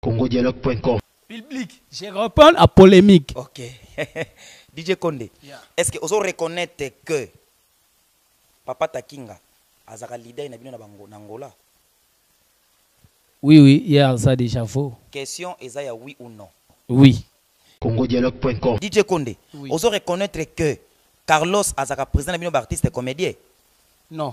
congodialogue.com public je reprends à polémique ok DJ Konde yeah. est-ce que ozo reconnaître que papa Takinga azaka leader na bino na bango na Angola Oui oui, hier ça déjà faux. Question eza ya oui ou non Oui. congodialogue.com DJ Konde oui. ozo reconnaître que Carlos azaka président na bino ba artiste comédien Non.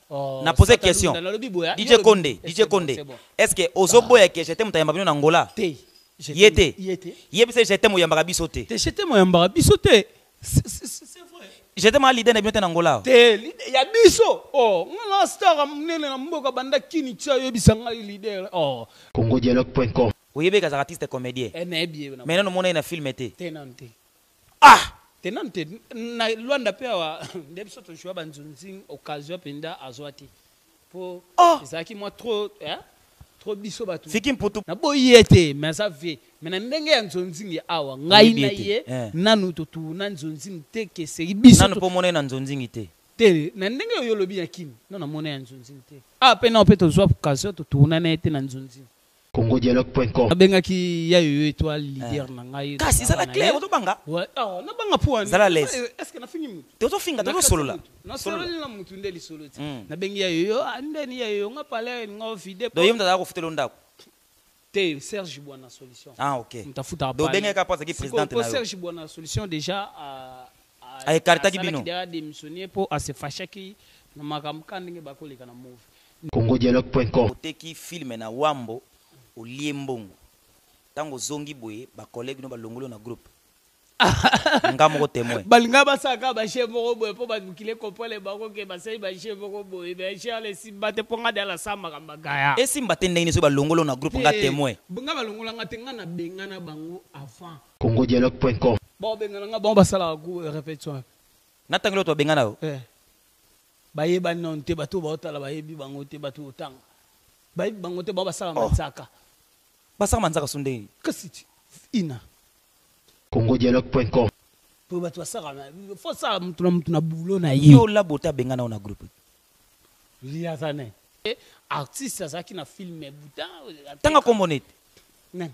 Oh, na pose question DJ Konde, DJ Konde. Est-ce que ozo boya que j'étais mutayamba bino na Angola? Te. Yete. Yete. Yebise j'étais moyambaka biso te. Te j'étais moyambaka biso te. C'est vrai. J'étais ma leader na bino te na Angola. Te ya biso. Oh, nga star munene na mboka banda kini tsa yebisa nga leader. Oh. Congodialogue.com. Oyebeka za artiste comédien. Eh, mais bien. Mais non, mon na film te. Te non te. Ah! Te nanu te. Na Luanda pe awa nde biso to joua ba nzunzing occasion penda azua te. Po oh! ezalaki mwa trop hein? Trop biso batu. Fiki mputu. Na boyi ye te mais aza vie. Mais na ndenge ya nzonzing ya awa ngai na ye eh. nanu to tourna nzonzing te ke seri biso. Nanu po mona na nzonzing te. Te na ndenge yo lobi na kin non na mona ya nzonzing te. Ah pe na pe to zua occasion to tourna na ye te na nzonzing. congodialogue.com abengaki yayo yo etoile leader eh. na ngai kasi zala clair ozo banga ah, na banga po ani zala les eh, est-ce que na fingi mutu tozo finga tozo solola na sololi na mutu nde lisolo ti hmm. na bengi yayo yo ah, nde ni yayo nga pale nga vide do yemta za ko futelo ndako te Serge Bwana solution ah OK mtafuta do benga ka pasa ki president na yo Serge Bwana solution déjà à A ecartaki bino. Congodialogue.com. Oteki film na wambo olie mbongo tango ozongi boye ba collegue no balongoli yo na groupe nga moko temoin. Balingaka basala kaka ba jeux moko boye po ba mikili e comprendre bango que basali ba jeux moko boye mais jeux wana esimba te po nga dejà nasala makambo ya gaillard. Esimba te ndenge nini soki balongoli yo na groupe nga temoin. Nga balongola nga te nga na bengana bango avant. congodialogue.com Bao bengana nga bango basalaka ku euh, repetition wapi? Na ntango loto babengana yo? Eh. Bayeba non te bato baotala bayebi bango te bato otanga. Bayebi bango te bao basala oh. manzaka. Basala manzaka so ndenge. Kasi ti ina. congodialogue.com po bato basaka fo sala moto na moto na bulo na ye. Yo labo te abengana yo na groupe. Lia aza nani? Eh, artiste azalaki na film buta. Tanga kombo nete. Nani?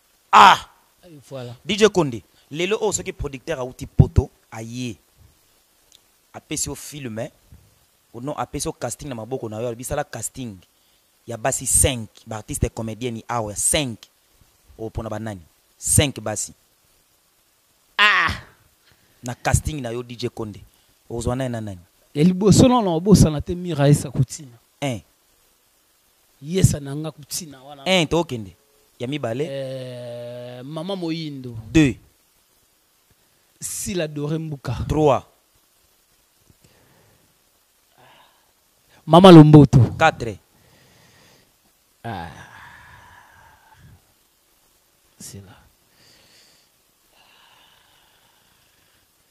Ah! DJ Konde, lelo oyo soki producteur awuti poto aye apesi yo film ou non apesi yo casting na maboko na yo alobi sala casting ya basi cinq ba artistes comediennes awa cinq opona ba nani? Cinq basi ah! Na casting na yo DJ Konde okozwa naye na nani? Ya liboso nanu nabosana te Mira Esa Kutina. Hein! Yesa na nga kutina wana. Un, tokende. Ya mibale. Euh, mama moyindo. Deux. Sila Dore Mbuka. Trois. Mama Lomboto. Quatre. Ah. Sila.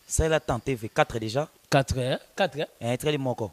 Sila Tante TV. Quatre déjà. Quatre, hein? Quatre, hein? Eh, très moko.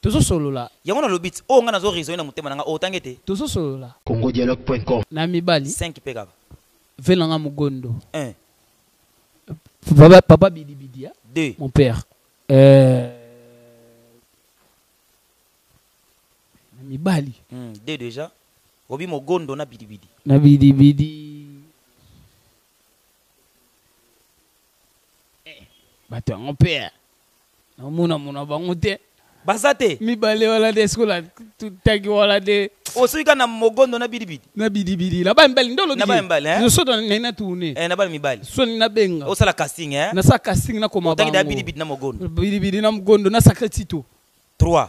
Tozo solola. Yango na lobit. Oyo nga nazo raisonner na motema na nga, otangete? Tozo solola. Congodialogue.com. Na mibali. Cinq pe kaka. Ve na nga Mugondo. Un. Papa, papa Bidi Bidi, hein? Deux. Mon père. Euh... Na mibali. Hmm, deux dejà. Obi Mogondo na Bidi Bidi. Na Bidi Bidi. Eh bato yango pe eh, naomona mona bango te. Baza te. Mibale wana de sikola tutaki wana de. Osoki ka na mogondo na bidibidi. Na bidibidi na bana mibali ndolo. Na bana mibali eh. Zosoto na ngai na tourne. Eh na bana mibali. Soni na benga. Osala casting eh. Na sa casting na koma bango. Otaki da bidibidi na mogondo. Bidibidi na mogondo na sacré tito. 3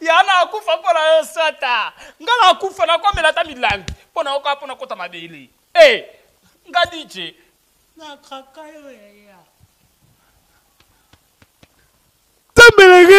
ya na akufa mpo na yo sata nga na akufa nakomela ata milangi mpo na yokaa mpo nakota mabele e eh, nga dije nakaka yo yaya tembele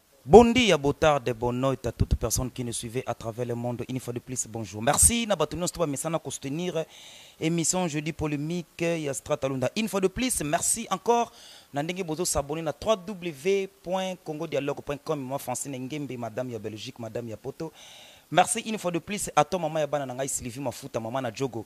Bon dia, boa tarde, boa noite à toute personne qui nous suivez à travers le monde une fois de plus bonjour merci na batu nionso to ba mesana ko soutenir emission jeudi polemique ya Strata Lunda une fois de plus merci encore na ndenge bozo s'abonner na www.congodialogue.com moi Francine Engembe madame ya Belgique madame ya poto merci une fois de plus à toi maman ya bana na ngai Sylvie Mafuta maman na Djogo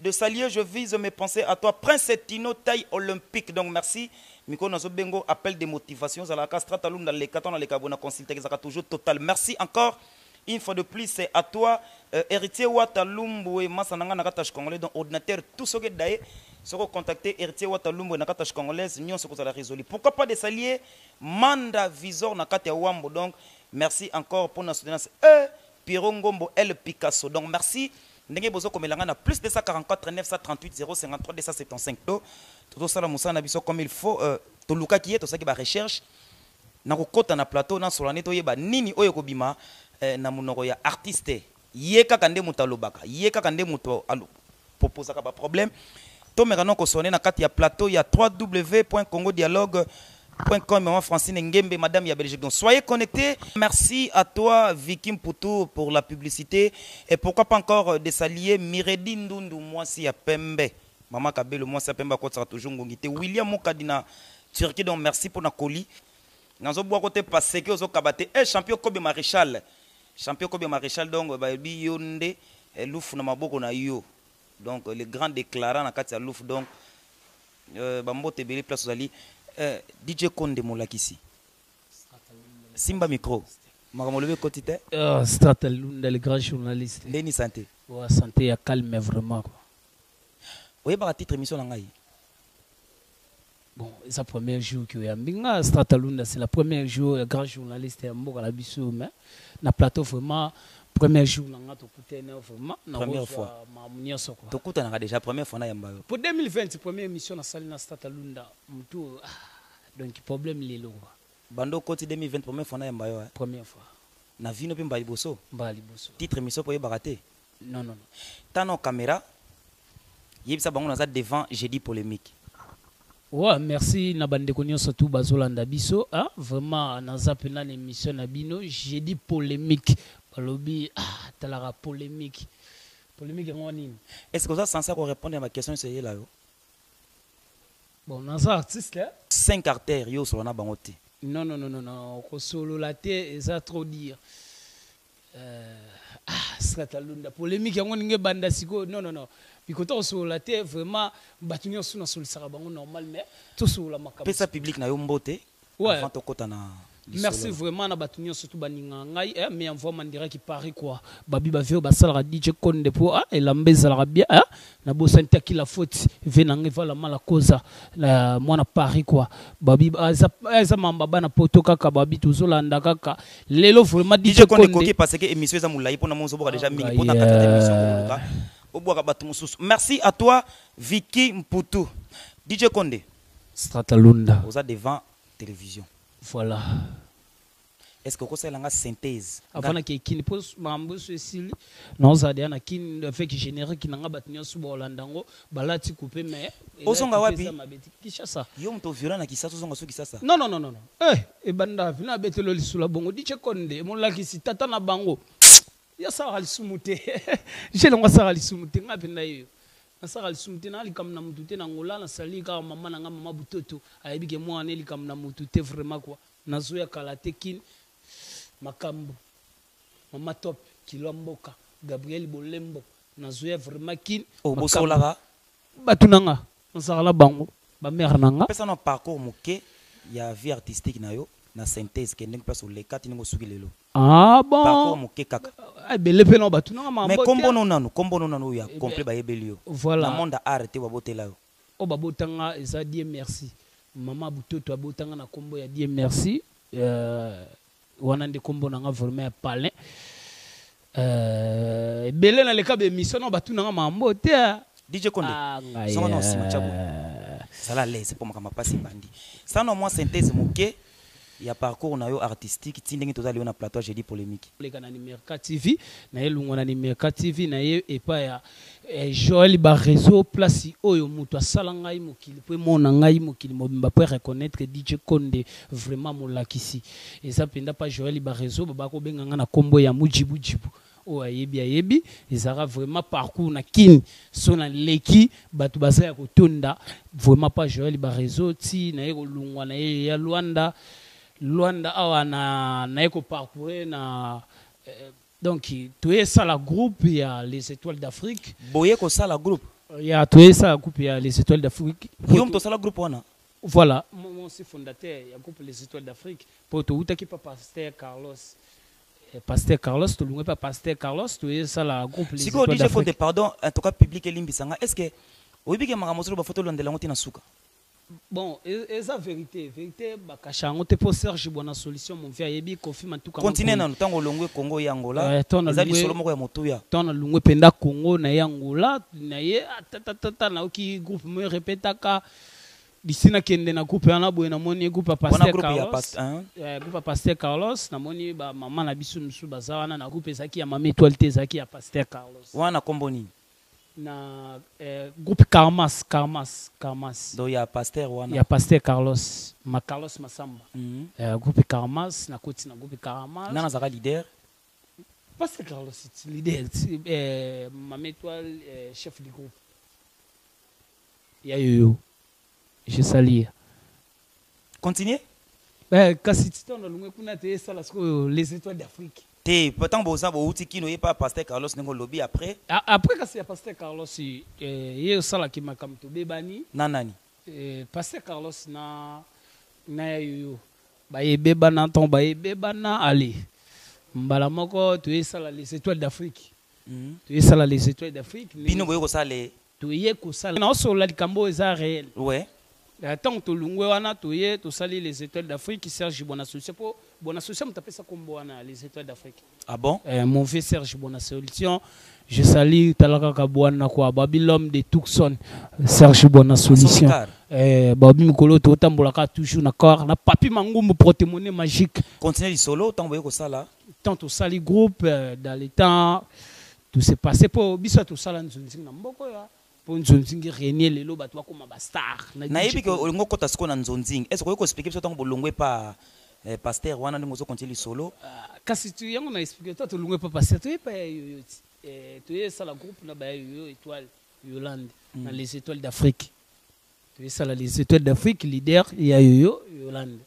De salie je vise mes pensees à toi prince tino taille olympique donc merci mikolo nazo bengo appel de motivation ozalaka ka strata lunda leka tango nalekaka boye na consultaka ezalaka toujours total merci encore une fois de plus à toi heritier wata lumbue masta na ngai na katash congolais donc ordinateur tout soki edaye soki o contacter heritier wata lumbue na katash congolaise nionso ekozala resolu pourquoi pas de salie manda visor na kati ya wambo donc merci encore pona soutenance euh pierrot ngombo el picasso donc merci Ndenge bozo komela nga na plus 244938053275 to tozo sala musala na biso comme il faut euh tolukaki ye tosalaki ba recherche na kokota na plateau na solola nde toyeba nini oyo ekobima eh na munoko ya artiste ye kaka nde mutu alobaka ye kaka nde mutu alo proposaka ba problème tomeka noko solola nde na kati ya plateau ya www.congodialogue Com, maman Francine Ngembe, madame ya Belgique. Donc soyez connectés. Merci à toi Vicky Mputu pour la publicité et pourquoi pas encore euh, de saluer Miredi Ndundu mwasi ya pembe. Maman Kabelo mwasi ya pembe akotisaka toujours ngungi te. William Mokadi na Turquie donc merci pour na colis. Nazo bwa kote passe que ozo kabate. Eh champion Kobe Maréchal. Champion Kobe Maréchal donc ba bi yonde eh, lufu na maboko na yo. Donc le grand declarant na kati ya Louf donc euh, ba mbote ebele place ozali euh, DJ Konde molakisi simba micro makambo olobi ekoti te uh, strata lunda le grand journaliste ndeni sante wa oh, sante ya calme vraiment quoi oyebaka titre émission na ngai Bon, eza premier jour ki oyambi nga Strata Lunda, c'est la première jour ya grand journaliste ya mboka na biso mais na plateau vraiment premier jour na nga tokutene vraiment na Première fois. kozwa mamu nyonso quoi. tokutanaka deja première fois nayamba yo Pour 2020 première émission na sali na Strata Lunda mutu oyo, ah, donc problème lelo quoi. banda okoti 2020 première fois nayamba yo eh. Première fois. Na vino pe mbala liboso Mbala liboso. titre emission pe oyebaka te Non non non. Tano camera yebisa bango naza devant jeudi polemique. Wa merci na ba ndeko nionso tout bazo landa biso ah vraiment naza pena na emission na bino jeudi polemique balobi ah talaka polemique polemique yango nini? Est ce que oza sense ya ko repondre na ba question nionso eyela yo? Bon naza artiste hein. 5 artère yo osola na bango te. Non non non non non kosolola te eza trop dire. Euh, ah, Srata Lunda, polemique yango ninge banda siko, non non non. Bikota kosolola te, vraiment bato nyonso nasolisaka bango normal mais tosolola makambo. Pesa public na yo mbote ouais. avant tokota na Merci vraiment na bato nyonso tu baninga ngai eh, mais envoie mandiraki Paris quoi babi ba vio basalaka DJ Konde po ah, elamba ezalaka bien eh, Na bosani te qui la faute vie na nga evala mal à cause na mwana Paris quoi babi aza aza mamba bana poto kaka babi tozo landa kaka lelo vraiment DJ DJ Konde Konde ekoki parce que emission eza molayi pona moni ozoboka deja mingi pona kati kati emission koluka obwaka batu mususu merci à toi Vicky Mputu DJ Konde Strata Lunda oza devant television. Voilà. Est ce que okosalela nga synthese? Avant na ke kin po makambo nioso esili nao zala deja na kin avec generique na nga batu nioso bao landa yango ba lati coupe mais ozonga wapi eza mabe te kinshasa yo moto viola na kisasa ozonga so kisasa non non non non eh ebanda wapi na betelo lisula bongo DJ Konde molakisi tata na bango ya asala lisumu te je longo asala lisumu te nga pe na yo nasala lisumu te na likambo na mutu te na ngola na sali kaka mama na nga mama butoto ayebi ke mwana ne likambo na mutu te vraiment quoi Nazo ya kala te kin makambu. Maman top kilo ya mboka Gabrielle bolembo nazo ya vraiment kin makambu. Batu na nga nazalaka na bango ba mère na nga. Pesa nao parcours muke ya vie artistique na yo na synthese ke ndenge place oleka ti ndenge osuki lelo. Ah bon? Parcours muke kaka. Ebele pe nao batu na nga makambo te. Mais kombo no nanu kombo no nanu oyo ya complet ba yebeli yo na monde ya art te ba botela yo? Oyo ba bota nga eza Dieu merci maman butoto abota nga na kombo ya Dieu merci euh wana nde kombo na nga vraiment ya palin euh ebele na leka ba emission na batuna nga mambo te ah. DJ Konde ah, zonga na sima chabu zala l'aise po makamba pasi bandi sana mwa synthèse moke ya parcours na yo artistique ti ndenge toza lelo na plateau ya jeudi polemique. Leka na Nimerca TV naye longwa na Nimerca TV naye epa ya Joël Barezo place oyo mutu asala ngai mokili po emona ngai mokili mobimba po e reconnaitre DJ Konde vraiment molakisi eza penda pa Joël Barezo babaa kobenga ngai na kombo ya Mujibu Jibu Oyo ayebi ayebi ezalaka vraiment parcours na kin so na leki batu baza ya kotonda vraiment pa Joël ba reseau ti na ye kolongwa na ye ya Luanda Luanda awa na na ye ko parcourir na donc to ye sala groupe ya les etoiles d'Afrique boye ko sala groupe ya to ye sala groupe ya les etoiles d'Afrique yo moto osala groupe wana voilà mon si fondateur ya groupe les etoiles d'Afrique po to wutaki pa pasteur Carlos Eh, pasteur Carlos tolunga pa pasteur Carlos to esala groupe les Siko DJ Fonte pardon en tout cas public elimbisa nga est-ce que oyebi ke makambo solo ba photo londela ngo tina suka Bon, e, eza vérité, vérité ba kasha ngo te po Serge bona solution mon vieux yebi Kofi Matuka. Continue na tango longwe Congo ya Angola. Eh, eza lisolo moko ya motuya. Tona longwe penda Congo na ya Angola na ye atatata ah, na oki groupe me répétaka D'ici na kende na groupe wana boye na moni groupe ya Pasteur Carlos. Wana groupe ya Pasteur. Hein? Eh, groupe ya Pasteur Carlos na moni ba maman na bisu musu baza wana na groupe ezaki ya Mami Etoile te ezaki ya Pasteur Carlos. Wana kombo nini? Na eh, groupe Carmas, Carmas, Carmas. Do ya Pasteur wana. Ya Pasteur Carlos, ma Carlos Masamba. Mm -hmm. eh, groupe Carmas na koti na groupe Carmas. Nana zaka leader. Pasteur Carlos leader, eh, Mami Etoile eh, chef du groupe. Ya yoyo je salir. Continuer? Eh kasi Titan na longwe kuna te esala sikoyo les etoiles d'Afrique. Te pourtant boza bowuti kin oye pa pasteur Carlos ndenge olobi après. Ah après kasi ya pasteur Carlos eh, ye osala ki makambo tobebani. Na nani? Eh, pasteur Carlos na na ya yoyo baye bebana ntango baye bebana ale mbala moko toye sala les etoiles d'Afrique. Mm. Toye sala les etoiles d'Afrique. Bino boye kosala le Toye kosala na osolola likambo oyo eza reel. Ouais. Tango tolungwe wana toye tosali les etoiles d'Afrique Serge Bonasolution po Bonasolution mutu apesa kombo wana ya les etoiles d'Afrique. Ah bon? Eh mauvais Serge Bonasolution je salue tala kaka buana quoi babi l'homme de Tucson Serge Bonasolution eh babi mikolo oyo totambola kaka toujours na car na Papy Mangumbu protemone magique. Continuer lisolo tango boye kosala. Temps tosali groupe dans le temps Tout se passe po biso ya tosala nzonzing na mboko ya po nzonzing renie lelo bato bakoma ba star na Na yebi ke olingi okota sikoyo na nzonzing est ce que okoki ko expliquer biso tango bolongwe epa eh, pasteur wana ndenge ozo continuer lisolo? Kasi tu yango na explique yo to tolongwe epa pasteur toye epa ya yoyo ti eh, toye sala groupe na ba ya yoyo etoile Yolande na les etoiles d'Afrique toye sala les etoiles d'Afrique leader ya yoyo Yolande.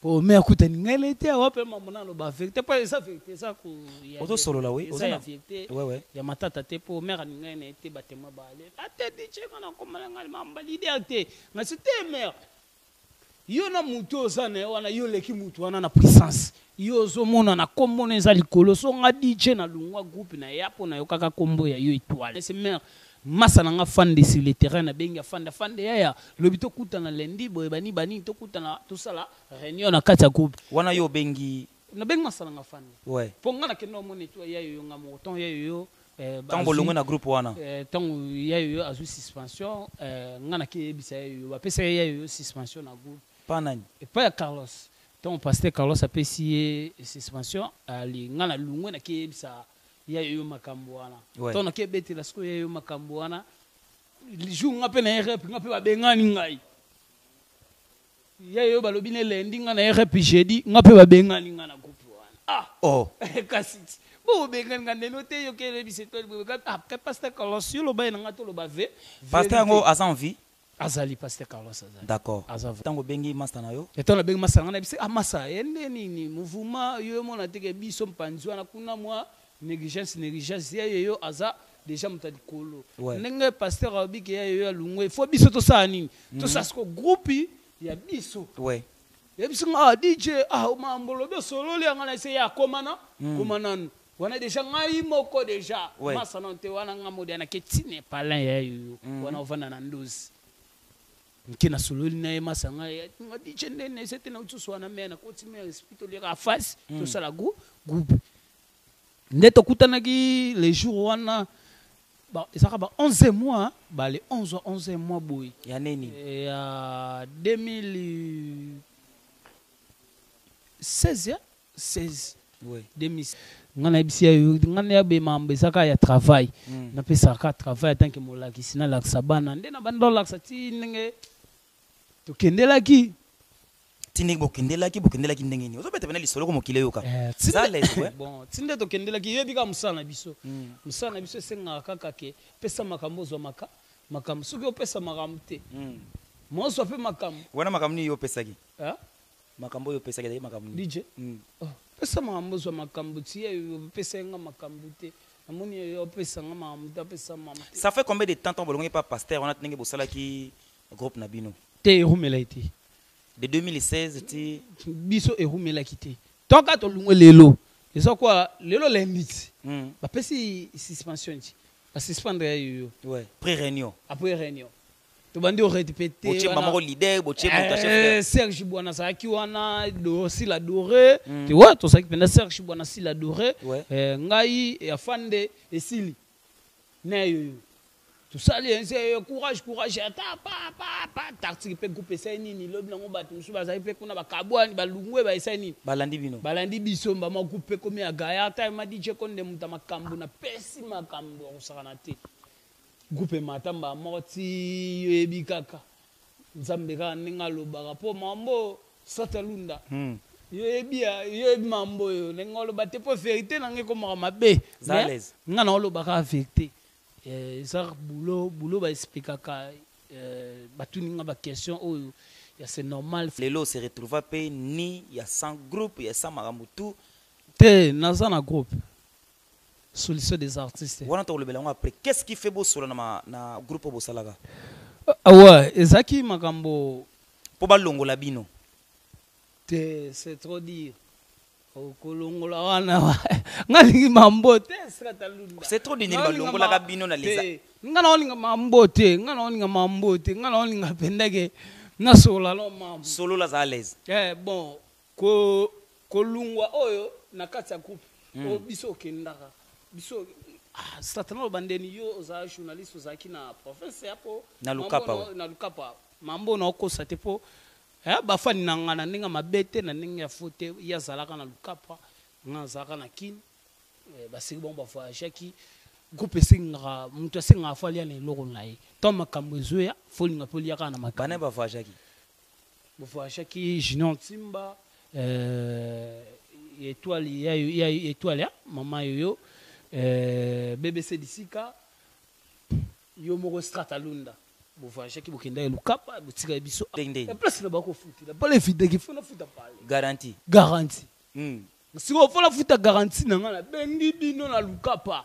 po omer kuta ninga ele te awa pe mamu na loba verite po eza verite eza ko ya ozo solola we eza ya verite we we ya matata te po omer ninga ene te ba temoin ba ale ate di che ngana ko mala ngani mamu ba leader te ngasi te mer yo na mutu oza na wana yo leki mutu wana na puissance Yo ozo monana kombo nayo eza likolo so nga DJ na lungwa groupe na ya po na yokaka kombo ya yo etoile ese mère masa na nga fande sur le terrain na bengi afande afande yaya lobi to kutana lundi boye ba ni ba nini to kutana to sala reunion na kati ya groupe Wana yo obengi ye? Na bengi masa na nga afande Ouais. po nga na kenda omona etoile ya yoyo nga moko tango ya yoyo eh, Tango bo longwe na groupe wana? eh, tango ya yoyo azui suspension eh, nga na ke yebisa ya yoyo ba pesa ye ya yoyo suspension na groupe. Epa nani? Epa ya Carlos Tango pasteur Carlos apesi ye suspension ali nga na lungwe na ke yebisa ya yo makambo wana. Ouais. Tango na ke betela siko ya yo makambo wana le jour nga pe na ye rep nga pe ba bengani ngai. Ya yo balobi ne lundi nga na ye rep jeudi nga pe ba bengani nga na groupe wana. Ah! Oh! Kasi ti bo bengani nga lelo te yo ke yebisa etoile boye ka ah pasteur Carlos yo loba ye na nga to loba ve. Pasteur yango aza en vie? Azali pasteur Carlos azali. D'accord. Aza vrai. Tango obengi masta na yo. Etant nabengi masta na nga nayebi se ah masta eh nde nini muvuma yo omona te ke biso mpanzi wana kuna mwa negligence negligence ya ye yo aza dejà moto ya likolo Ouais. ndenge pasteur alobi ke ya ye yo alungwe faut biso tosala nini tosala siko groupe ya biso Ouais. yebisi nga ah dj ah omambo lobi osololi yanga na ese ya koma na koma nanu Wana dejà ngai moko dejà ouais. masa non te wana nga mode na keti ne palin ya yo mm. wana ovanda na ndozi mke na sololi na ye masa nga ya nga diche nde na esete na utusu wana mère na koti mère espito leka face mm. to sala go groupe nde to kutanaki le jour wana ba ezaka ba 11 mois ba le 11 wa 11 mois boy ya nini eh, ya 2000 16 ya 16 oui 2000 nga nayebisi ya yo nga na yabe mambo eza kaka ya travail mm. napesaka kaka travail atanke molakisi nalakisa bana nde na banda olakisa ti ndenge tokendelaki ti ndenge bokendelaki bokendelaki ndenge nini ozobeta bena lisolo ko mokili eyoka eh, eh. bon ti nde tokendelaki yebi kaka mosala na biso mm. mosala na biso esengaka kaka ke pesa makambo ozwa maka makambo soki opesa makambo te mm. maozwa mpe makambo wana makambo nini yo opesaki Makambo oyo opesaka ezali makambo nini? DJ, oh, pesa makambo ozwa makambo ti ye yo opesaki nga makambo te namoni yo opesa nga makambo te apesa nga makambo te. Ça fait combien de temps tango bolongaki epa pasteur wana ti ndenge bosalaki groupe na bino? Te ewumelaki te. De 2016 ti. Biso ewumelaki te tant kaka tolongwe lelo eza quoi lelo lundi ti bapesi suspension ti ba suspendre ya yo. Ouais, pre reunion. Apres reunion. tobandi oredipe te botie mama ko leader botie moto ya chef eh, serge bwana azalaki wana sila dore mm. wa tozalaki mpenza serge bwana sila dore eh, ngai ya fande esili na yoyo tosali eh, courage courage ata papa tartiki mpe groupe esali nini lobi nango bato mosusu bazali mpe kuna bakabwani balungwe baesali nini balandi bino balandi biso mbama groupe mpe komi ya gaya ata ma dj konde moto makambo napesi makambo ya kosakana te Groupe emata mbala moko tii oyebi kaka nzambe kaka ndenge alobaka po mambo sata lunda yo oyebi ya yo oyebi mambo oyo ndenge oloba te po verite na nga ekomaka mabe mais nga na oloba kaka verite eh, eza bulo bulo ba expliquaka eh, batuni nga ba question oyo ya c'est normal lelo se retrouva pe ni ya sans groupe ya sans makambo tout te naza na groupe Solution des artistes. Wana tokolobela yango après. Qu'est ce qui fait bosola na ma na groupe oyo bosalaka? Awa ezaki makambo. Po balongola bino. Te c'est trop dire. Okolongola wana nga lingi mambo te esika talunda. C'est trop dire balongolaka bino na leza. Nga na olinga mambo te, nga na olinga mambo te, nga na olinga pendeke na solola no mambo. Solola za à l'aise. Eh bon Ko kolungwa oyo na kati ya groupe oyo biso okendaka biso ah satana oyo bandeni yo oza journaliste ozalaki na province ya po Na Lukapa, Mambo na- oui. na lukapa mambo na okosa te po eh, bafani na nga na ndenge ya mabe te na ndenge ya fo te ye azalaka na lukapa nga azalaka na kin Eh, baseki bango bavoyageaki groupe esengaka moto asengaka fo alia na eloko na ye ntango makambo ezoya fo olinga mpe olia kaka na makambo bana bavoyageaki Bo voyageaki Junior Nsimba euh, étoile ya ya étoile ya maman yoyo euh, BBC Disika yo moko Strata Lunda bo voyageaki bokendaki Lukapa botikaki biso Ndenge ndenge. ya place na bako futila pale efidaki fona futa pale garanti garanti mm. sikoyo fona futa garanti na ngai nabengi bino na Lukapa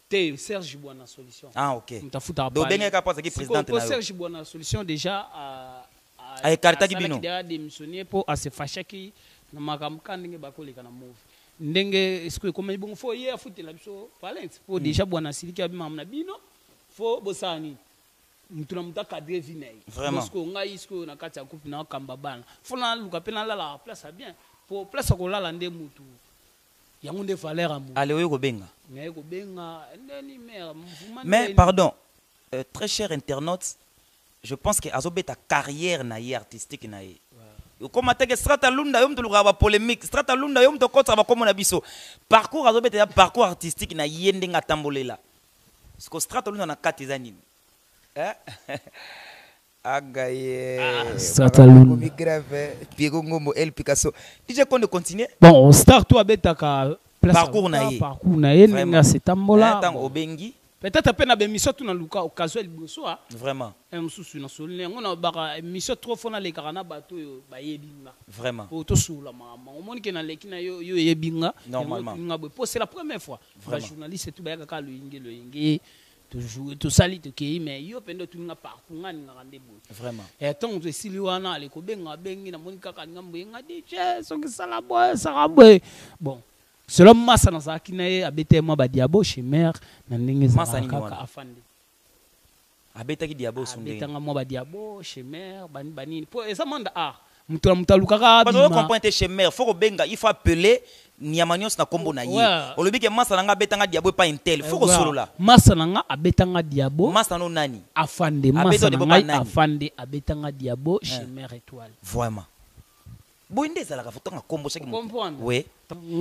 Te serge buana solution. Ah ok mutu afutaka donc obengaki kaka po azalaki presidente na yo. Serge buana solution dejà a a ecartaki bino. Asalaki dejà demissionner po a se fachaki na makambo kaka ndenge ba koleka na move ndenge sikoyo ekomami bongo faut ye afutela biso valence po dejà buana asiliki abi makambo na bino faut bosala nini mutu na mutu a cadre vie na ye. Vraiment. Sikoyo ngai sikoyo na kati ya couple na kamba bana faut na luka pe na lala place ya bien po place ya kolala nde mutu Yango nde valeur ya mutu. Ale oye kobenga. Naye kobenga nani mère mvuma nde. Mais pardon très cher internaute je pense que azo beta carrière na ye artistique na ye. Okoma te ke Strata Lunda yo mutu olukaka ba polemique. Strata Lunda yo mutu okotisaka ba kombo na biso. Parcours azo beta eza parcours artistique na ye ndenge atambolela. Sikoyo Strata Lunda na kati eza nini? Hein? Bon star to abetaka parcours na ye parcours na ye ndenge asetambola ntango obengi peut-être ape na ba emission tuna luka occasion ya liboso a vraiment un mosusu na solo na yango na baka emission trop fo nalekaka na bato oyo bayebi nga vraiment po tosolola makambo yango omoni ke naleki na yo yo oyebi nga normalement nga boye po c'est la première fois ba journaliste tout bayaka kaka loyenge loyenge to joue to sali to keyi mais yo pende otuni nga partout nga ningaka nde boye vraiment et eh, tant que esili wana ale ko benga bengi na moni kaka nga mboye nga di che soki sala boye sala boye bon selon masa na zaki na ye abete moi ba diabo chez mère na ndenge zaka kaka afandi abetaki diabo sunde abetanga moi ba diabo chez mère bani bani po eza manda ah Moto na moto alukaka abima. Bazo comprendre te chez mère faut ko benga il faut appeler nyama nionso na kombo na ye olobi ke masta na nga abeta nga diabo epai intel faut kosolola masta na nga abeta nga diabo masta no nani afande masta na ngai afande abeta nga diabo chez mère étoile vraiment boye nde ezalaka faut tanga kombo chaque moto oui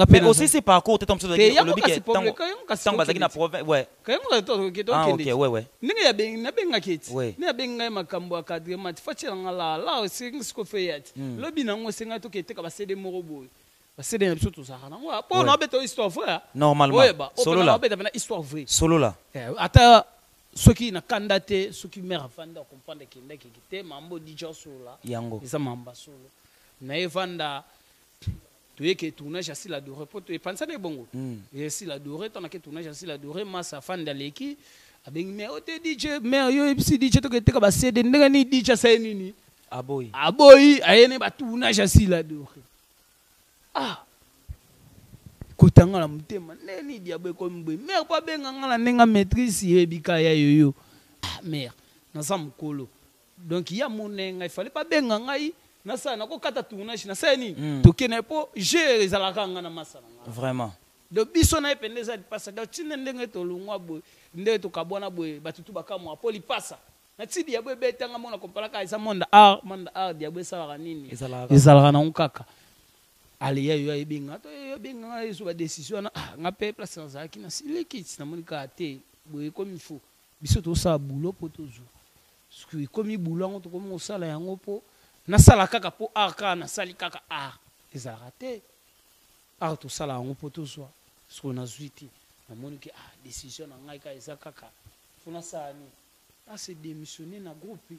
Mais aussi c'est par contre tant msuza ki olobi ke tango tango bazaki na province ouais kaya ngoka to ke to kende ah, ouais ouais ndenge ya beng na benga keti ne ya benga ya makambo ya cadre mat fachi nga la la c'est ce qu'on fait yati hmm. lobi na ngo senga to ke te ka ba cede moro boy ba cede na biso to zaka na ngo po na beto histoire vraie hein. normalement ouais ba solo la beto na histoire vraie solo la eh, ata soki na kanda te soki mère afandi akomprendre ekendaki te mambo dija solo la yango eza mamba solo na evanda toye ke tournage ya sila dore po to epanza na ebongo ya sila dore tona ke tournage ya sila dore masa fandi aleki abengi me o te dj mer yo ebisi dj toke teka ba cd ndenge nini dj asali nini aboyi aboyi aye ne ba tournage ya sila dore ah kotanga na motema ndenge nini diabo ekomi boye mer po abenga nga na ndenge maîtrise ye bikaya yoyo ah mer naza mokolo Donc ya monenga il fallait ba benga ngai na sala nako kata tournage na sala nini mm. to kena po jeu ezala kanga na masa na ngai vraiment do biso na epende za lipasa donc tinde ndenge to lungwa bo nde to kabwana bo ba tutu ba kamwa po lipasa na ti diabo ebetanga mona kompala ka eza monde art monde art diabo esalaka nini ezalaka na nkaka ale ya yo ebenga to yo benga nga yesu ba decision na ah, nga pe place na zaki na siliki na monika te boye komi fou Biso tozo sala boulot po tozua sikoyo ekomi boulot yango tokomi kosala yango po nasala kaka po art kaka nasali kaka art ezalaka te art tosala yango po tozua sikoyo nazui te namoni ke ah decision na ngai kaka eza kaka po nasala nini nase demissionne na groupe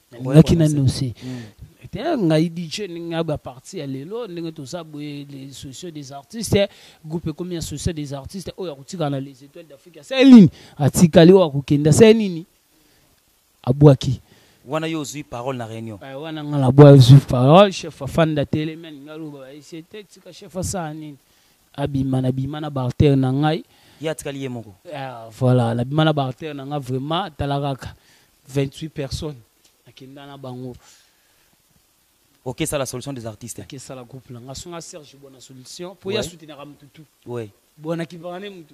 olingaki nani osi te ngai dj ndenge ngai baparti ya lelo ndenge toza boye les sociaux des artistes groupe ekomi ya sociaux des artistes oyo akotikala na les étoiles d'afrique asali nini atikali oyo akokende asali nini abwaki wana yo ozwi parole na réunion eh, wana ngai nabwa ozwi parole chef afanda telemi alingi aloba bayesie te tika chef asala nini Abima na bima na barter na ngai. Ye atikali ye moko. Ah, voilà, na bima na barter na ngai vraiment tala kaka 28 personnes nakenda na bango. Ok, ça la solution des artistes. Ok, ça la groupe là. Ngasonga Serge Bona solution. Pour ouais. ya soutenir Mututu. Ouais. Bona qui va mututu.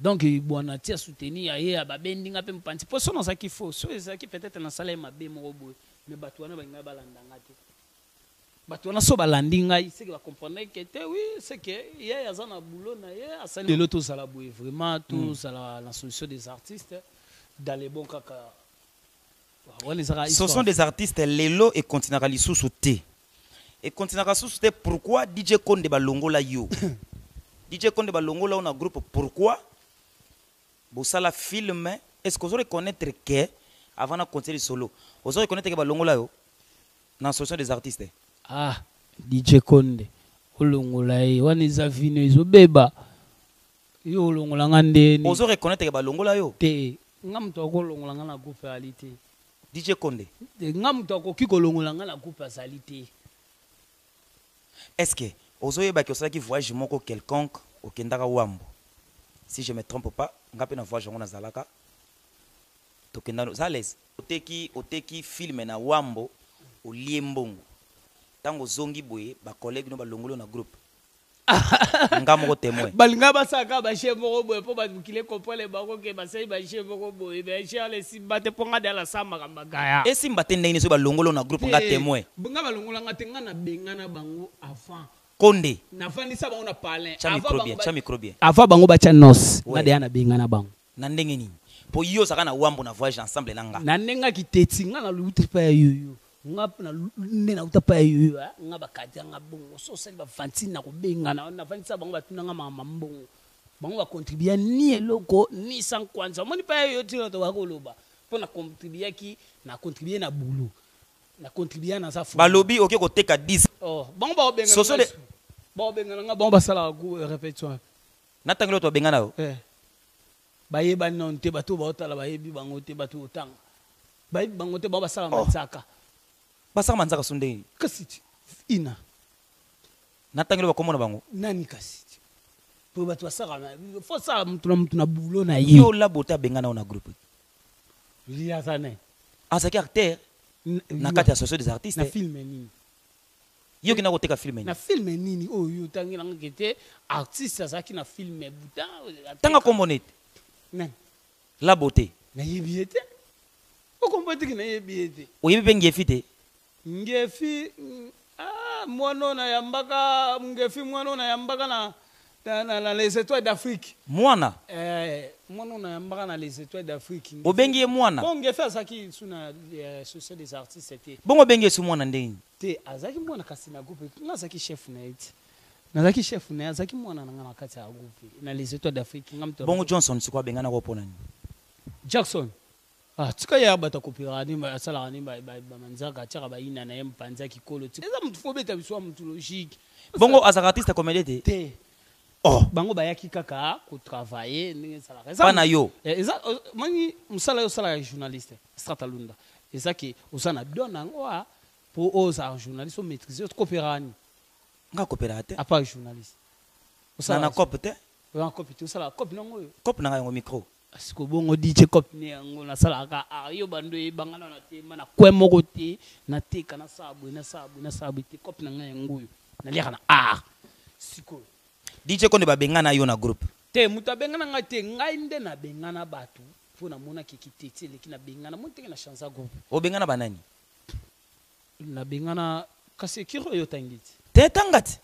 Donc bwana tia soutenir ya ye ba bendi nga pe mpanzi po so nazaki faux so ezaki peut-être na sala ye mabe moko boye mais batu wana ba ngai balanda nga te bato wana so balandi ngai seke bacomprendre ke te wi seke ye aza na boulot na ye asali lelo tozala boye vraiment tozala na solution des artistes dans le bon kaka Ce sont des artistes lelo et continuera lisusu te. Et continuera lisusu te pourquoi DJ Konde balongola yo. DJ Konde balongola on a groupe pourquoi bosala film est-ce que vous reconnaître que avant na continuer solo. Vous reconnaître que balongola yo na solution des artistes. Ah, DJ Konde olongola ye wana eza vino ezobeba. Yo olongola nga ndeni. Ozo reconnaitre que ba longola yo? Te nga mutu ako longola nga na groupe azali te. DJ Konde. Nga mutu akoki ko longola nga na groupe azali te. Est ce que ozo yeba que osalaki voyage moko quelconque okendaka Wambo? Si je me trompe pas nga pe na voyage yango nazalaka tokenda oza alaise? Oteki oteki film na Wambo olie mbongo tango ozongi boye ba collegue no ba longoli yo na groupe? nga moko temoin balinga basala kaka baje moko boye mpo bamokili ekomprene bango ke basali baje moko boye baje wana esimba te mpo nga nde alasala makambo magaya esimba te ndenge nini soki balongolo na groupe nga temoin nga balongola nga te nga nabengana bango avant konde nafandisa bango na palin avant bango batya nos nga deya nabengana bango Na ndenge nini? Po yo ozalaka na wambo na voyage ensemble na nga. Na nengaki teti nga na luta epai ya yoyo nga na nde na uta epai ya yoyo ya nga ba kati ya nga bongo so osali ba vantine na ko benga na na vandisa bango ba tuna nga makambo mbongo bango ba contribua ni eloko ni sans kwanza omoni epai ya yoyo ti lelo tokoki koloba po na contribuaki na contribue na boulot na contribua na za fulu Balobi oke ko teka disque. Oh bango ba ko benga nga Sosole. lisusu ba ko benga na nga bango ba salaka ku repetition Na tangeli batu ba bengana yo. Eh ba yebani nanu te batu oyo bao tala ba yebi bango te batu otanga ba yebi bango te bango ba sala oh. manzaka. Ba sala manzaka su ndenge. Kasi ina. Na tangeli ba komona bango. Nani kasi. Po batu ba sala faut sala mutu na mutu na boulot na ye. Yo la bota bengana yo na groupe. Liazane. Azaki acteur na kati ya société des artistes. Na film nini. Yo kenda koteka film nini? Na film nini oyo yo otangi nanga ke te artiste azalaki na film buta Tanga kombo ne te. Nani? La beaute. Nayebi ye te. Okombo tiki nayebi ye te. Oyebi pe Ngefi te? Ngefi ah mwana oyo nayambaka Ngefi mwana oyo nayambaka na Na na les etoiles d'Afrique. Mwana? Ee, mwana oyo nayambaka na les etoiles d'Afrique. Obengi ye mwana? Bon, Ngefa azalaki lisusu na Societe des artistes te. Bongo obengi ye lisusu mwana ndenge nini? Te, azalaki mwana kasi na groupe, nga nazalaki chef na ye te. Nazalaki chef na ye, azalaki mwana na nga na kati ya groupe, na les etoiles d'Afrique, nga moto. Bongo Johnson sikoyo abenganaka yo mpo na nini? Jackson? Ah tika yaya batu akopelaka nde asalaka nde ba ba ba manzaka atiaka ba yina na ye mpanza kikolo tika eza mutu faut beta biso ya mutu logique Bongo azalaka artiste comedien te? te Oh. bango bayaki kaka ko travaille ndenge ezalaka Epa na yo. Eh, eza o- omoni musala yo osalaka ya journaliste strata lunda eza ke oza na don yango a po ozalaka journaliste o maîtrise yo kopelaka nini nga kopelaka te apart journaliste Na- na cope te? oza na cope te osalaka cope nango oyo Cope na nga yango micro. Siko bongo DJ Cop ne yango na sala ka a ah, yo bando e bangana na te mana kwe moko te na te kana sabwe na sabwe na sabwe te Cop na ngai nguyo na liaka na a ah, siko DJ Konde ba bengana yo na groupe te muta bengana ngai te ngai nde na bengana batu po na mona ki kitete leki na bengana mo teke na chanza groupe o bengana ba nani na bengana kasi kiro yo tangiti te tangati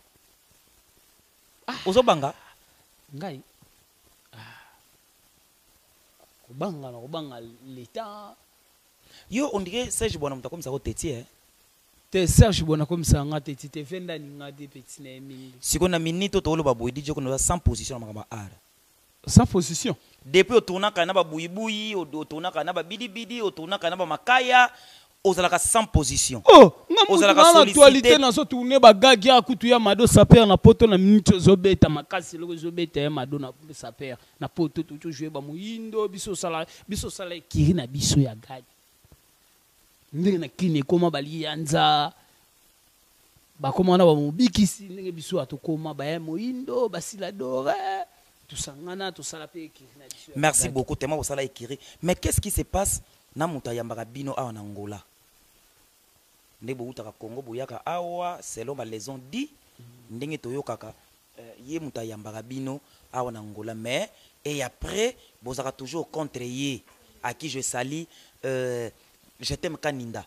ah. ozo banga ngai Ah. Kobanga na kobanga l'Etat. Yo on dirait Serge Bwana moto akomisa ko teti eh. Te Serge Bwana akomisa nga teti te venda ni nga de petit na mingi. Siko na minute to loba boye DJ kono sans position na makambo art. Sans position. Depuis au tournaka na ba buyi buyi, au tournaka na ba bidi bidi, au tournaka na ba makaya, Ozalaka sans position. Oh! Nga mutu Ozalaka naza na actualite sollicite. nazo tourner ba gag y'a kutu y'a Mado Sapeur na poto na minute ezo beta makasi eloko ezo beta y'a Mado na Sapeur na poto tozo jouer ba moyindo biso sala biso sala ecurie na biso y'a gag ndenge na kin ekoma ba liyanza Bakoma na ba mobikisi ndenge biso ya tokoma ba ya moindo ba siladore tosangana tosala pe ekiri na biso. Merci beaucoup tellement bosala ekiri mais qu'est ce qui se passe na moto ayambaka bino awa na Angola nde bowutaka Congo boyaka awa selon ba laison dit ndenge toyokaka ye moto ayambaka bino awa na Angola mais et après bozalaka toujours contre ye à qui je salis euh, je t'aime Kaninda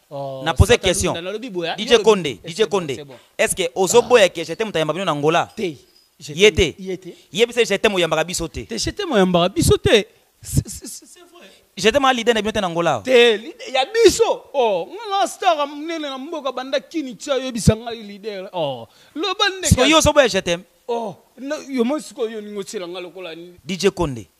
Na poser question DJ Konde, DJ Konde est ce que ozo boya que je t'aime tayamba bino na Angola? Ye te. Yebisa je t'aime oyambaka biso te. Te je t'aime oyambaka biso te. C'est vrai. Je t'aime a leader na bino te na Angola. Te ya biso. Oh, nga star munene na mboka banda kini tia yebisa nga leader. Oh. Loba ndeka. Siko yo ozo boya je t'aime. Oh, yo mo siko yo ningo tsela nga lokola ni. DJ Konde.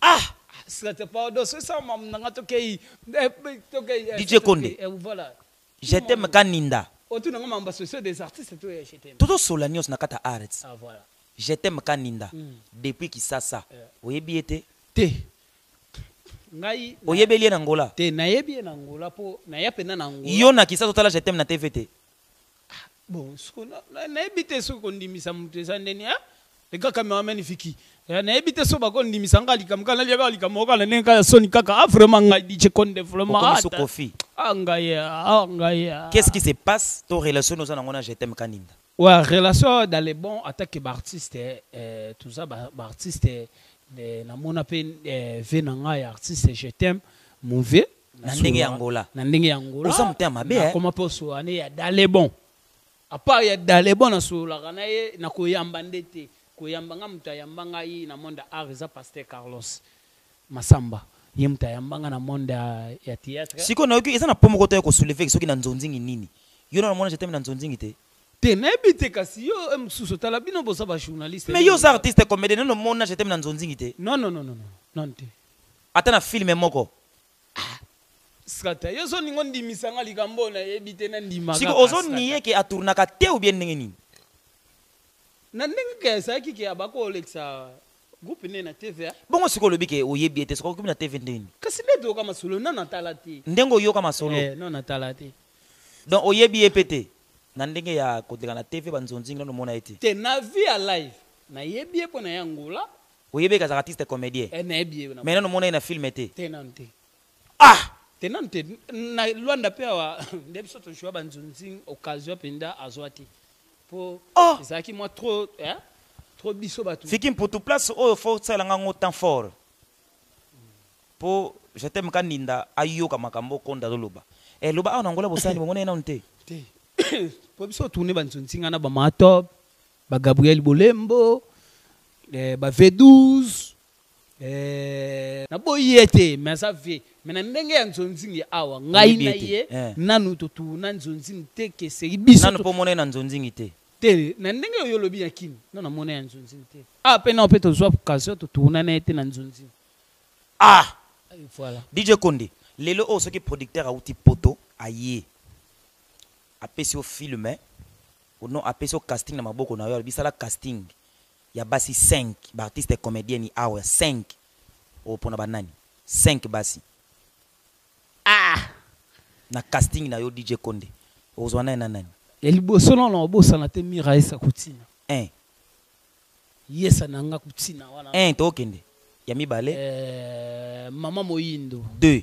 Ah! Pardon, soki ça m'a nanga to kei. To kei. DJ Konde. Voilà. Je t'aime Kaninda. Otu nanga mamba sociaux des artistes to ya je t'aime. Toto Solanios na kata arts. Ah voilà. Je t'aime Kaninda. Mm. Depuis Kisasa. Yeah. Oyebi ete? Te. Ngai. Oyebi ye na Angola? Te, nayebi ye na Angola po na ya pena na Angola. Yo na Kisasa tala je t'aime na TV te. ah, bon siko nayebi te soki kondimisa moto eza ndeni hein? le gars cameraman fiki eh, nayebi te so bakondimisa ngai likambo kaka nalia kaka likambo kaka na ndenge kaka soni kaka a ah, vraiment ngai dije konde vraimentkofi ah, ngai ngai qu'est ce qui se passe to relation oza nango na jetem kaninda wa relation dans le bon attaque baartiste eh, eh toza baartiste eh, namona mpe eh, ve na ngai artiste jetem move Na ndenge ya Angola. Na ndenge ya Angola. Oza motema mabe eh. Nakoma pe osolola ne ya Dalebon. A part ya Dalebon nasololaka na ye na koyamba nde te. Koyamba nga moto ayamba ngai na monde ya art eza Pasteur Carlos Massamba. Ye moto ayamba nga na monde ya theatre. Sikoyo nayoki eza na po moko to ya ko soulever soki na nzonzingi nini? Yo nanu omona je t'aime na nzonzingi te? Te nayebi te kasi yo heure mosusu otala bino boza ba journaliste. Mais yo oza artiste comedien nanu omona je t'aime na nzonzingi te? Non non non non non te. Ata na film moko. Ah scata yo ozo ningo ndimisa nga likambo oyo nayebi te na ndima kaka. Siko ozo nie ke a tournaka te ou bien ndenge nini? Na ndenge ke azalaki ke abako olekisa groupe ne na TVA. Bongo siko olobi ke oyebi ete siko okomi na TV ndenge nini? Kasi nde toyoka masolo na natala te. Ndenge oyoka masolo? Eh na natala te. Donc oyebi ye pe te? Na ndenge ya koleka na TV ba nzonzing na nomona ye te. Te na vie ya live. Na yebi ye po na ye Angola Oyebi eke azalaka artiste comedien? Eh nayebi ye na. Mais nanu omona ye na film te? Te nanu te. Ah! Te nanu te. Na Luanda pe awa nde biso to joua ba nzunzing occasion penza azua te. Po oh! ezalaki mua trop hein? trop biso batu fiki mputu place oyo fo sala nga ngo temps fort po je t'aime ka ninda ayoka makambo konda azoloba e eh, loba awa na ngola bosani bomona ye nanu te po biso tourne banzonzi nga na bama top Ba Gabriel Bolembo, eh, ba V12, eh, na boyi ye te mais aza vie mais na ndenge ya nzonzingi awa ngai Oyebi na ye te. ye Eh. nanu totourna nzonzingi te keseri biso nanu to- mpo omona ye na nzonzingi te te na ndenge oyo olobi ya kini no na mona ya nzonzingi te awa mpe nao mpe tozwa occasion totourna na ye te na nzonzingi ah Eh, voilà dj konde lelo oyo soki producteur awuti poto aye apesi yo filme Ou non apesi yo casting na maboko na yo alobi sala casting ya basi cinq ba artistes comediennes awa cinq opona ba nani? Cinq basi aah na casting na yo DJ konde okozwa naye na nani? Ya liboso nao na obosana te mira yesa kutina Eeh. Yesa na nga kutina wana Eeh tokende ya mibale eeh maman moyindo deux.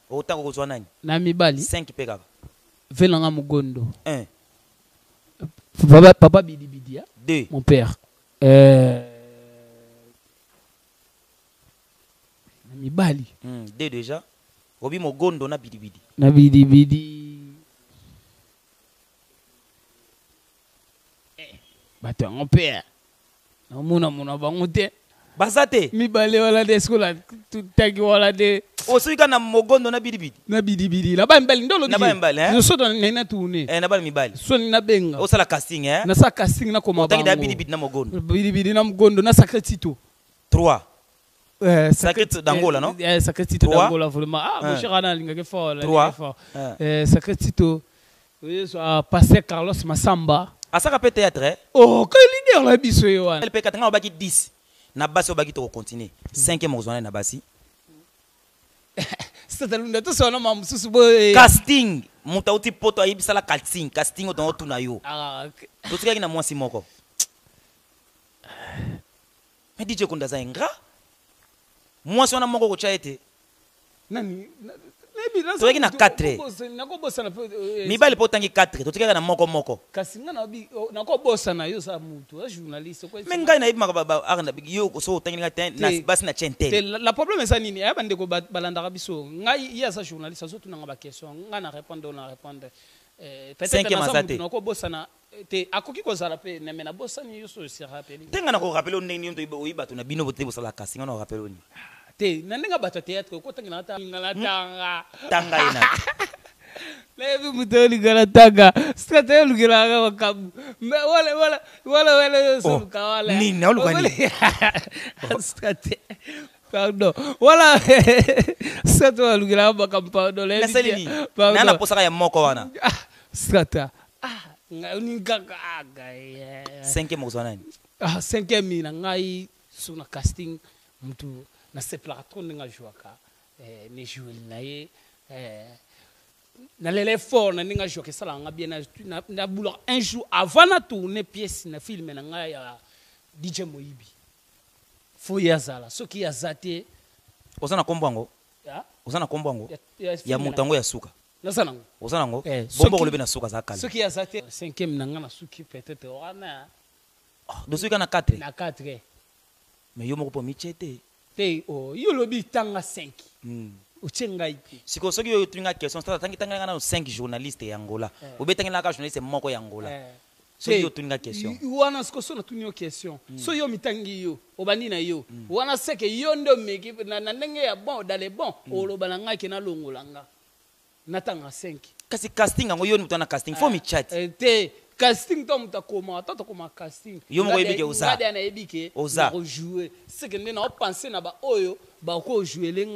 Okotaka okozua nani? Na mibali. Cinq pe kaka. Vela nga mugondo. Un. Papa, papa Bidibidia. Deux. Mon père. Euh... Na mibali. Hmm, deux déjà. Obi Mogondo na Bidibidi. Na Bidibidi. Bato yango mpe eh, naomonamona bango te baza te mibale wana te sikola tutaki wana te osoki kaka na mogondo na bidibidi na bidibidi na bana mibali nde olobina bana mibali eh? nosoto ngai na tourne eh, na bana mibali soni nabenga osala casting eh? nasala casting nakoma bango bidibidi na mogondo bidibidi na mogondo na sacre tito 3 Euh, sacré d'Angola, non euh, Sacré Tito d'Angola, vraiment. Ah, mon cher Anna, l'ingage fort. Trois. Euh, sacré Tito. Pasteur Carlos Massamba. Ah, ça peut théâtre, hein? Oh, quel leader la biso, Yohan. Elle peut 4 ans, on va 10. Na basi, on va continuer. Cinquième, on va na basi. Satalunda, tout ça, on a mosusu boye. Casting. Moto auti poto ayebisa la casting, casting otongo ah, tuna yo. Ah, okay. Totikaki na mwasi moko. Mais DJ Konde aza ingrat. Mwasi wana moko kotia ye te. Nani? toyaki na 4 euh, mibali mpo otangi 4 totikaka na moko moko kasi nga oh, nakobosana yo oza motu eh, journaliste me ngai nayebi makambo ar na bigi yo so otangi nga te basi na chaine te la problème eza nini aya eh, bandeko balandaka biso ngai ye aza journaliste azotunanga baquestion ngai na répondre na répondre cinquième aza te nakobosana Eh, te akoki kozala pe na me nabosani yo soki se rappele te nga na ko rappele ndenge nini to oyi bato na bino bote bosala kasi nga na rappele oni ah, te na ndenge bato ya théâtre ko tanga na tanga na hmm? tanga tanga ina lebi moto olingana tanga sika te olukelaka makambo me wala wala wala wala osoluka oh, wala nini naoluka nini sika te pardon wala sika te walukelaka makambo pardon nasali nini nana posaka ya moko wana ah, sika te Ah, ngai olingi kaka ah, ngai. eh. cinquième okozwa nani Ah, cinquième na ngai soki na casting mutu nasepelaka trop ndenge ajouaka eh, ne joueli na ye eh, nalele fort na ndenge ajouaka esalaka nga bien nabulaka na, na nabulaka un jour avant na tourne pièce na filme na ngai ya dj moyibi fo ye azala soki ye aza te oza na kombo yango Oza na kombo yango ya moto yango ya suka? Naza na ngo. Oza na ngo? Eh, bombo kolobi na suka za kala. Soki aza te cinquième na nga na suki peut-être wana. Oh, do suka na 4. Na 4. Mais yo moko po mi chete. Te oh, yo lobi tanga 5. Hmm. otie ngai te sikoyo soki yo otungi nga question tata tangi tangela nga nano 5 journaliste ya ngola eh. obetangelaka journaliste moko ya ngola eh. soki yo otuni nga question wana siko so natuni yo question mm. so yo mitangi yo obandi na yo mm. wana seke yo nde omeki na, na ndenge ya bon dale bon mm. oloba na ngai ke nalongola nga natanga 5 kasi casting yango yo moto na casting fo ah, michati eh, te casting to moto akoma to tokoma casting yo moko oyebi ke oza nayebi ke oza ojoue seke nde naopense na baoyo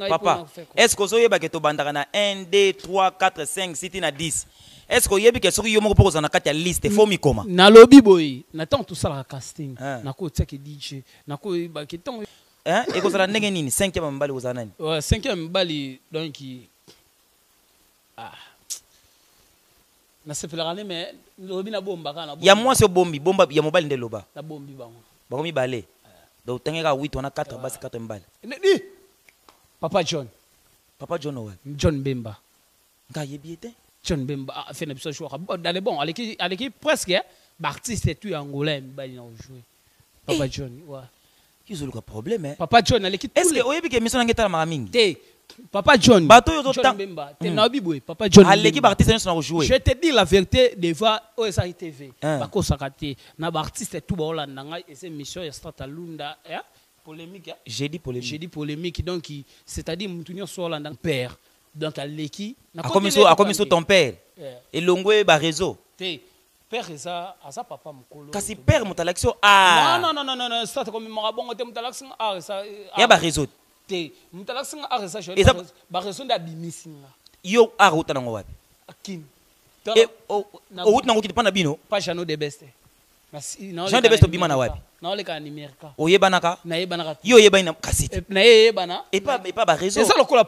Papa est ce que ozo yeba que tobandaka na un, deux, trois, quatre, cinq si ti na dix? Est ce que oyebi que soki yo moko pe okozala na kati ya liste faut omikoma? Nalobi boye na tango tosalaka casting nakoki kotia ke DJ nakoki koyeba ke tango. Eeh ekozala ndenge nini cinquième ya mibali ekozala nani? Cinquième ya mibali donc. Ya muasi obombi bomba ya mobali nde loba bango mibale donc otangi kaka 8 wana 4 basi 4 mibali Papa John Papa John oyo wapi John Bemba nga yebi ye te John Bemba affaire na biso jouaka dans le bon aleki aleki presque ba artistes tout ya Angola ya mibali na ko jouer Papa eh. John, wa. Kizoluka problème hein. Papa John aleki tous les. Est-ce que oyebi que émission nanga etala mingi? Te. Papa John. Bato yo zota. Bemba. Te hmm. na obi boye Papa John. Aleki ba artistes nyonso na jouer. Je te dis la vérité devant OSA TV. Hein. Ba kosaka te. Na ba artistes tout ba olanda ngai et c'est mission ya Strata Lunda. Hein? Polémique. Hein? J'ai dit polémique. J'ai dit polémique donc c'est-à-dire mutu nyonso olanda père. Donc aleki. Akomiso akomiso ton père. Eh. Elongwe ba réseau. Te. Père eza aza papa mukolo. Kasi père moto alakisi yo art. Non non non non non start comme maka bongo te moto alakisi nga art eza. Ya ba réseau. Te moto alakisi nga art eza Joël. Eza ba réseau nde abimisi nga. Yo art uta nango wapi? Kin. Et outi nango kiti pa na bino? Pa Jeannot de Beste. Jean de Beste obima na wapi? naoleka na nimerika oyebanaka nayebanaka yo oyebani na kasete na ye eyebana epa ba réseau eza lokola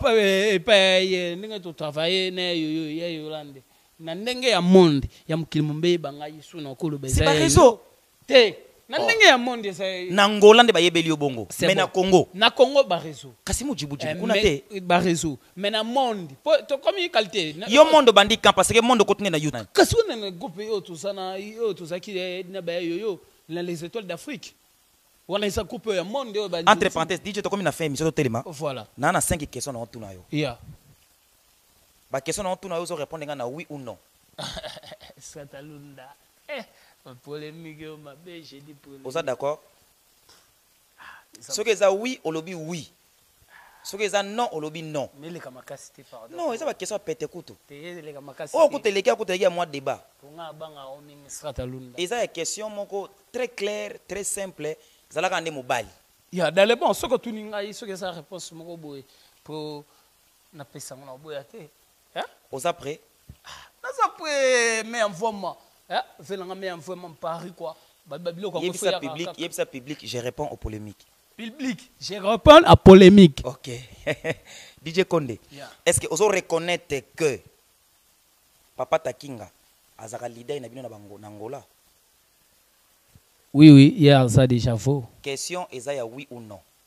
epa ye ndenge totravaille na ye yoyo ye yolande Na ndenge ya monde ya mokili mombe yeba nga yesu na oko loba eza ya yo te na ndenge ya monde eza ya yo na angola nde ba yebeli yo bongo mais na congo na congo ba rezo kasi mujibu jibu kuna te ba rezo mais na monde po to komi kalite yo monde bandi kan parce que monde ko tnde na yout kasi wana na groupe yo to zana yo to zaki na ba yo yo na les étoiles d'afrique wana eza groupe ya monde yo ba entre parenthèse dj to komi na fin emission to telema voilà na na 5 questions na otuna yo yeah Ba question nao tuna yo ozo repondre nga na oui ou non. Satalunda eh ba polemique oyo mabe je dis polemique. Oza d'accord? Soki eza oui olobi oui. Soki eza non olobi non. Mais eleka makasi te pardon. Non eza ba question ya pete kutu. Te eleka makasi te. Oyo kutu eleki awa kutu eleki ya mua debat. Po nga na banga yango mingi Satalunda. Eza ya question moko très claire, très simple, zalaka nde mobali. Ya Dalebon soki otuni ngai soki eza reponse moko boye po Na pesa ngo na boya te. Hein? Oza prêt? Ah, naza prêt mais en vraiment. Hein? Velanga mais en vraiment Paris quoi. Ba ba biloko ngo ça public, yeb ça public, je réponds aux polémiques. Public, je réponds à polémique. OK. DJ Konde. Yeah. Est-ce que ozo reconnaître que Papa Takinga azaka leader na bino na bango na Angola? Oui oui, hier ça déjà faux. Question eza ya oui ou non.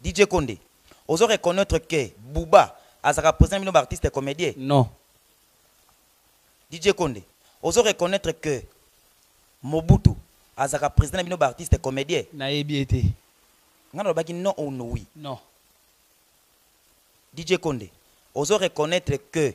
Didier konde ozo reconnaitre que booba azalaka president bino ba artiste comedie? Non. Didier konde ozo reconnaitre que mobutu azalaka president na bino ba artiste comedie? Nayebi ye te. Nga na lobaki non ou oui? Non. Didier konde ozo reconnaitre que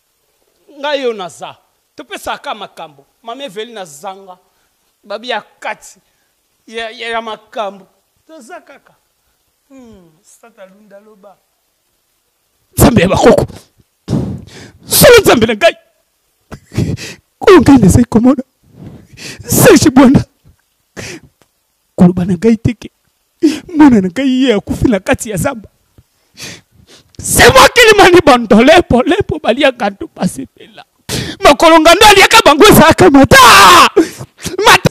Nga yo naza topesaka ka makambo mama Eveline azanga babi ya kati ya, ya, ya makambo toza kaka hmm, sata lunda loba nzambe ya bakoko solo nzambe na ngai oyo ngai nazali komona serge bwanda koloba na ngai te ke mwana na ngai ye akufi na kati ya zamba se mwa kilimani bandolepo lepo baliaka nto basepela makolo ngando aliaka bango ezalaka mata mata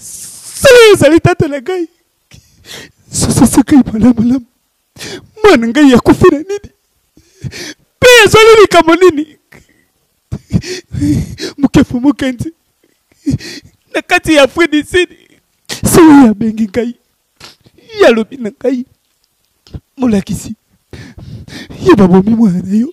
solo ezali tata na ngai sososo kai malamu malamu mwana ngai akufi na nini mpe azali likambo nini mokefu mokenzi na kati ya afrique du sud seigneur abengi ngai ye alobi na ngai molakisi ye babomi mwana na yo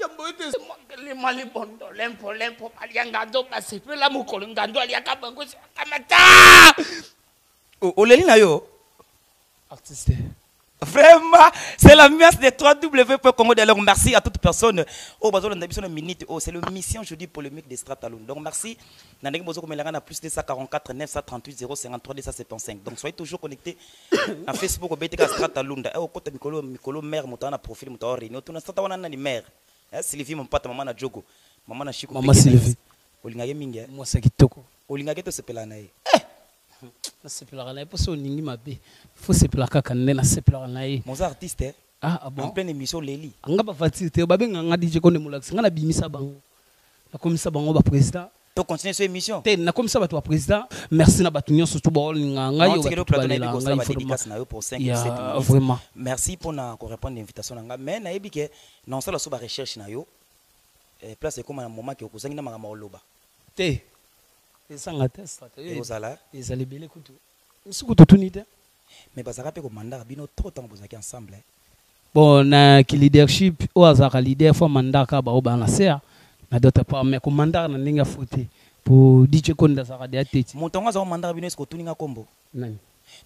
yambo ete ezwakeli mwa libondo lempo lempo balia ngando basepela mokolo ngando aliaka bango akamata oleli na yo artiste Vraiment, c'est la messe des 3W pour Congo de l'Orme. Merci à toute personne. Oh, bazo la ndabison minute. Oh, c'est le mission jeudi polémique des Strataloon. Donc merci. Nandeng bozo komelanga na plus 244 938 053 275. Donc soyez toujours connectés. Na Facebook obeti kaka strata lunda eh okota mikolo mikolo mère moto aza na profil moto azo regne otuna strata wana nani mère eh Sylvie Mompata maman na Djogo maman na Chico Maman Peguy Sylvie. Nice. olingaka ye mingi eh Mwasi ya kitoko. olingaka ye to sepelaka na ye eh Nasepelaka na ye mpo soki olingi mabe faut sepela kaka nde nasepelaka na ye. mais oza artiste eh Ah, ah bon? En pleine émission oleli. Nga ba voiture te babenga nga DJ Konde Molakisi nga nabimisa bango. Nakomisa bango ba président. To continuer sur émission. Te nakomisa bato ba président. Merci na bato nyonso tu baolinga ngai yo bato tu balela ngai faut dédicace na yo pour 5 yeah, 7 minutes. Vraiment. Merci pour na ko répondre invitation na nga mais nayebi que na osala so ba recherche na yo. Eh, place ekoma na moment que okozangi na makambo oloba. Te. Ezanga te. Ezala. Ezali bele kutu. Nsuku totuni te. Mais bazalaka pe ko mandaka bino trop tango bozalaki ensemble. Bon na ki leadership oyo azalaka leader fo amandaka ba oyo ba na sea na d'autre part mais ko mandaka na ndenge ya fo te po DJ Konde azalaka deja teti. Moto yango azalaka ko mandaka bino est ce que otuni nga kombo? Nani?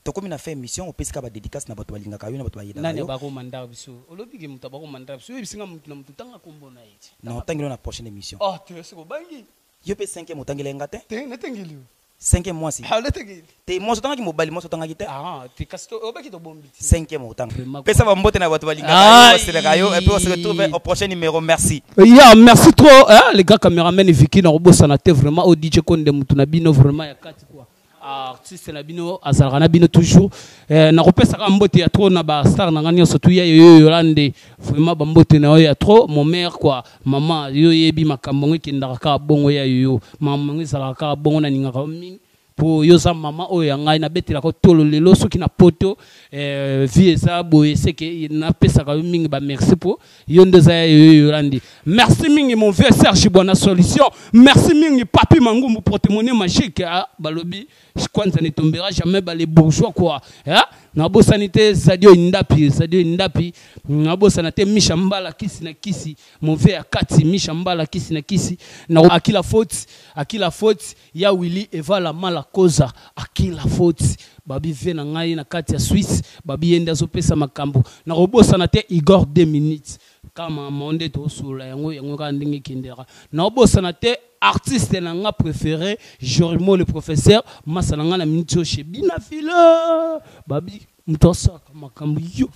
Tokomi na fin ya emission opesi kaka ba dedicace na bato balingaka yo na bato bayedaka yo. Nani abako mandaka biso? Olobi ke moto abako mandaka biso? Oyebisi nga moto na moto tanga kombo na ye ti. Nakotangi yango na prochaine emission. Ah te sikoyo obangi? Yo pe cinquième otangeli nga te? Te, natangeli yo. Cinquième mwasi? Ah, natangeli. Te, mwasi otangaki mobali, mwasi otangaki te? Ah, te kasi to obaki to bombi ti. Cinquième otanga. Vraiment. Pesa ba mbote na bato balingaka yo, Aïe. baselaka yo et puis on se retrouve au prochain numéro. Merci. Yeah, merci trop hein, les gars cameraman Vicky na kobosana te vraiment au DJ Konde mutu na bino vraiment ya kati quoi. artiste na bino azalaka na bino toujours eh, nakopesaka mbote ya trop na bastar na ngai nyonso tu ya yoyo yolande vraiment bambote na yo ya trop mon mère kua mama yo yebi makambo yango ekendaka kaka bongo ya yoyo makambo yango ezalaka kaka bongo nalingaka yo mingi mpo yo oza mama oyo ya ngai nabetelaka otolo lelo soki na poto eh, vie eza boye seke napesaka yo mingi bamerci mpo yo nde eza ya yoyo yolandi merci mingi mon vieux serge bwana solution merci mingi papi mangumbu protemonie magique ah, balobi kwanza ne tombera jamais bale bourgeois quoi ah, nabosani te zadio indapi zadio indapi nabosana te misha mbala kisi na kisi mon vieux ya kati misha mbala kisi na kisi na akila faute akila faute Ya Willy evala mala koza akila foti babi vie na ngai na kati ya suisse babi yende azo pesa makambu nako bosana te igor deux minutes kama monde to solola yango yango kaka ndenge ekendelaka nao bosana te artiste na nga prefere jorimo le professeur masa na nga na minutes oyo chez bina filo babi mutu asalaka makambu yo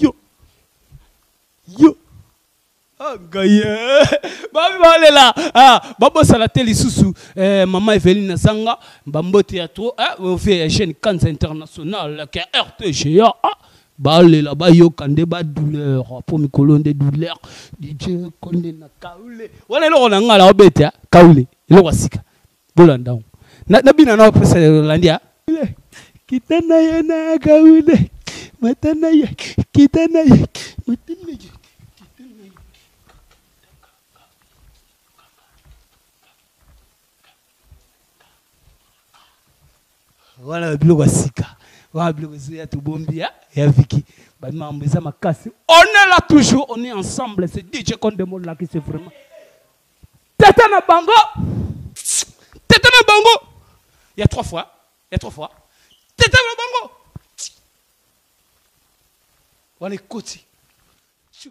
yo yo Ah, ngai eh, babi balela ah, babosana te lisusu eh, mama eveline azanga bambote ya tro eh, ovie ya jeune kanza international ke rtga ah, balela bayoka nde badouleur mpo mikolo nde douleur dije konde na kaule wana eloko na ngai na obeta kaule eloko ya sika bolanda yango na, na bina nao pesa olandi ya kita na ye na kaule mata na ye kita na ye mata na ye wana biloko ya sika wana biloko ezoya tobombi ya ya viki bamambo eza makasi on est là toujours on est ensemble c'est dj conde molakisi vraiment Tata na bango. Tata na bango. Il y a trois fois. Il y a trois fois. Tata na bango. Wana ekoti.